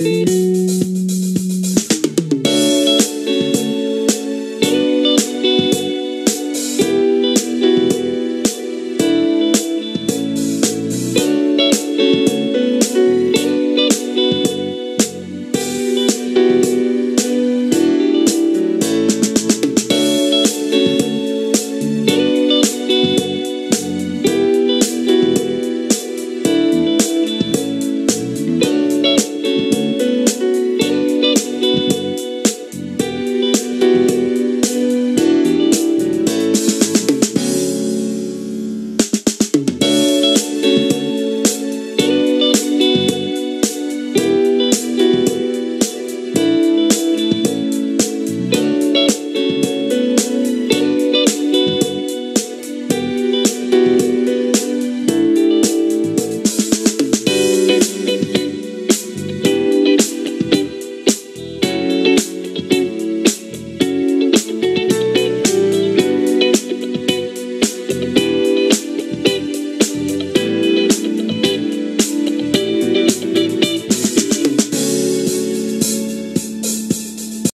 Beep.